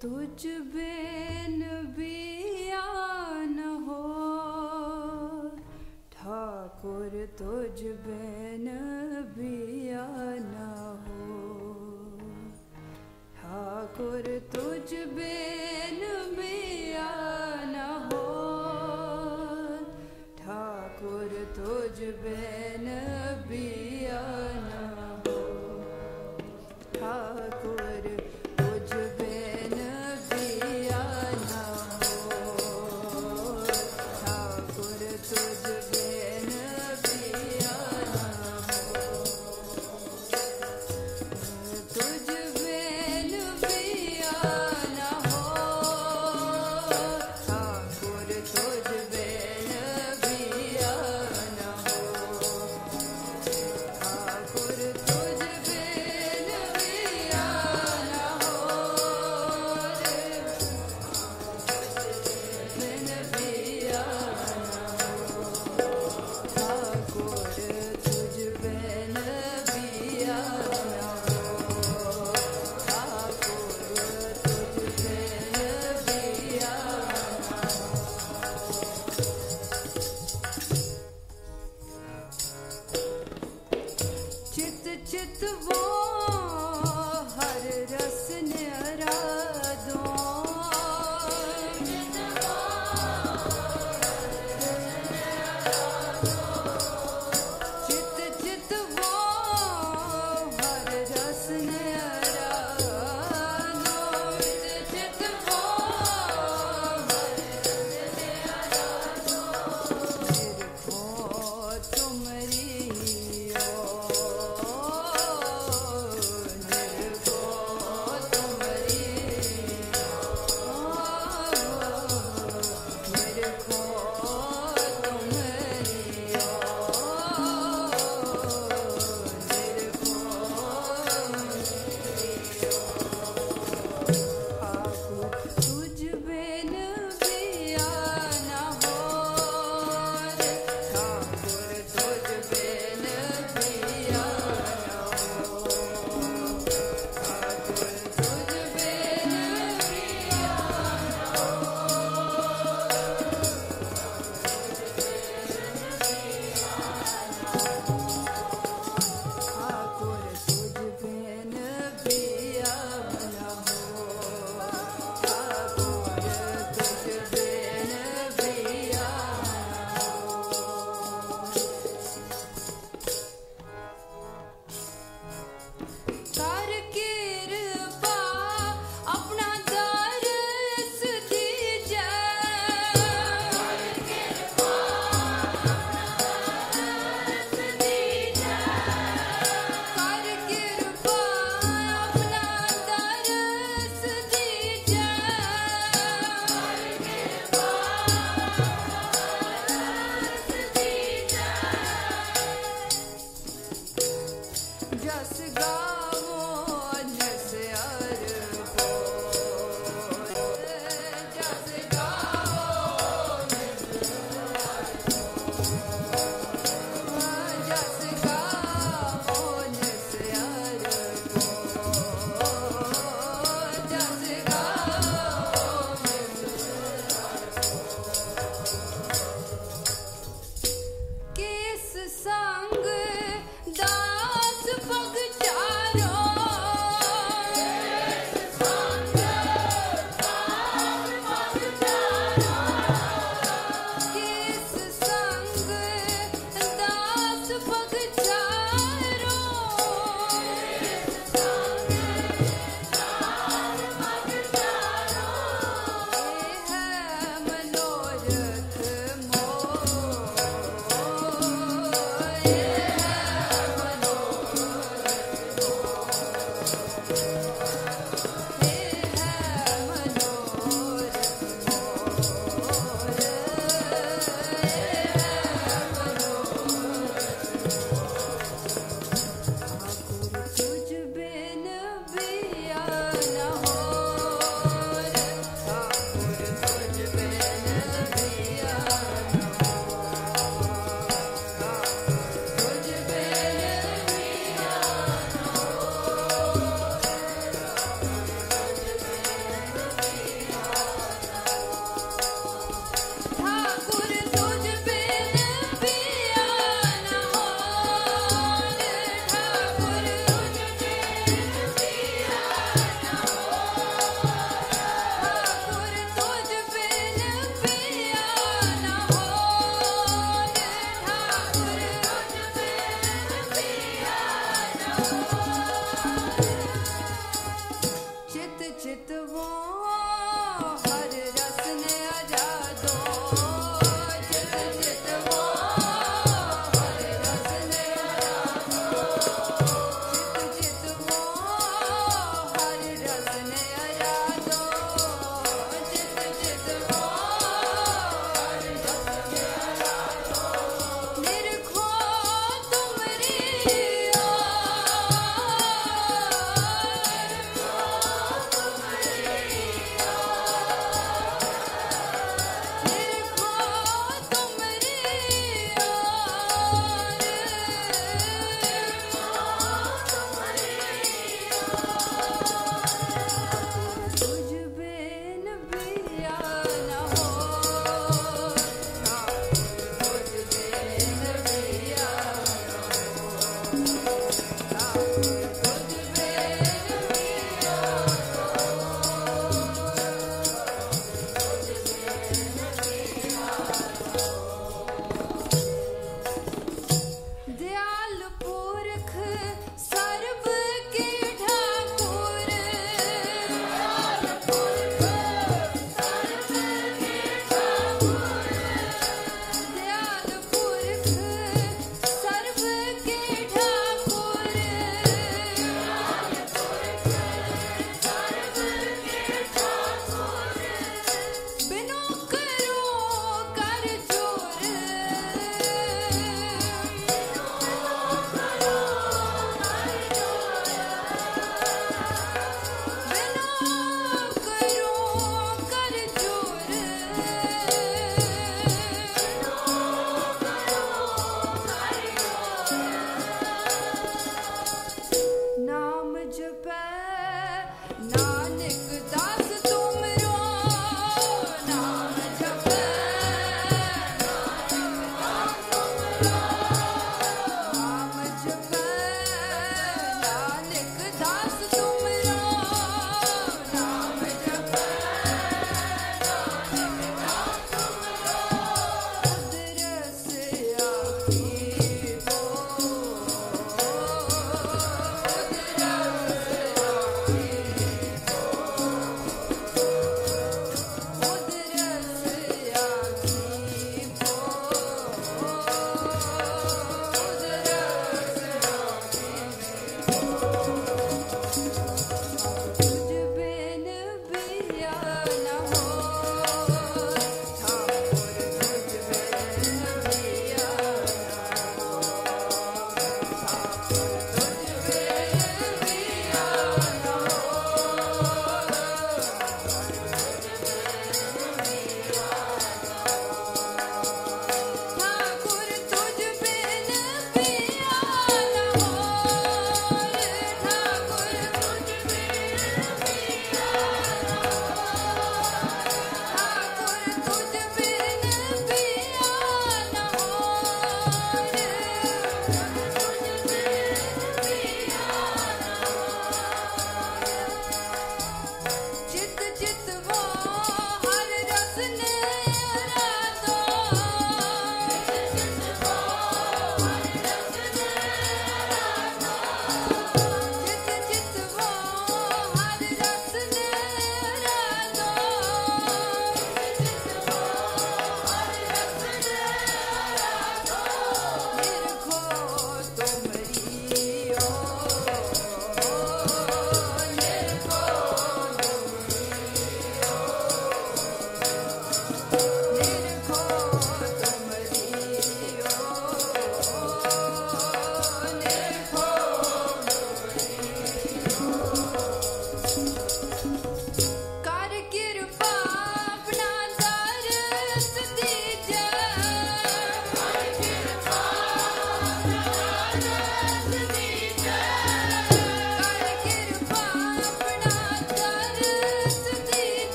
ਤੁਝ ਬਿਨ ਬਿਆਨ ਹੋ ਠਾਕੁਰ ਤੁਝ ਬਿਨ ਬਿਆਨ ਹੋ ਠਾਕੁਰ ਤੁਝ ਬਿਨ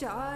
Doctor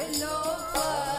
Hello.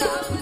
so